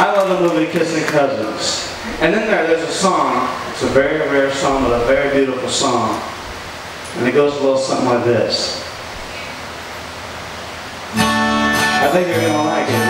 I love the movie Kissing Cousins. And in there, there's a song. It's a very rare song, but a very beautiful song. And it goes a little something like this. I think you're going to like it.